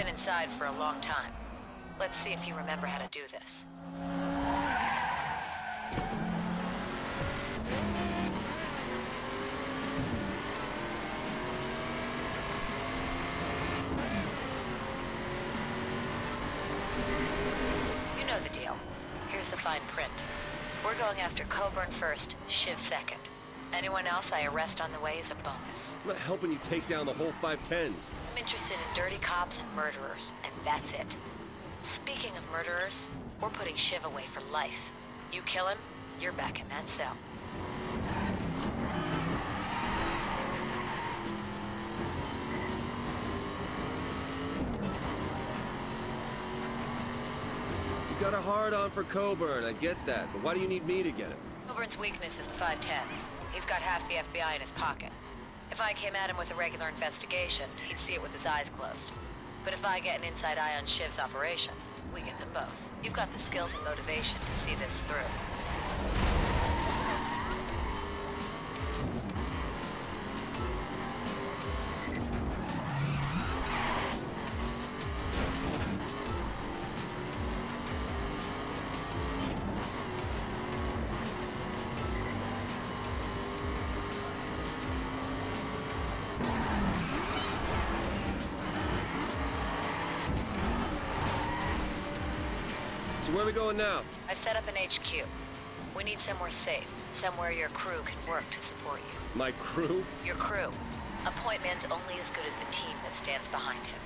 been inside for a long time. Let's see if you remember how to do this. You know the deal. Here's the fine print. We're going after Coburn first, Shiv second. Anyone else I arrest on the way is a bonus. I'm not helping you take down the whole 510s. I'm interested in dirty cops and murderers, and that's it. Speaking of murderers, we're putting Shiv away for life. You kill him, you're back in that cell. You got a hard on for Coburn, I get that, but why do you need me to get him? Coburn's weakness is the 510s. He's got half the FBI in his pocket. If I came at him with a regular investigation, he'd see it with his eyes closed. But if I get an inside eye on Shiv's operation, we get them both. You've got the skills and motivation to see this through. So where are we going now? I've set up an HQ. We need somewhere safe, somewhere your crew can work to support you. My crew? Your crew. A point man's only as good as the team that stands behind him.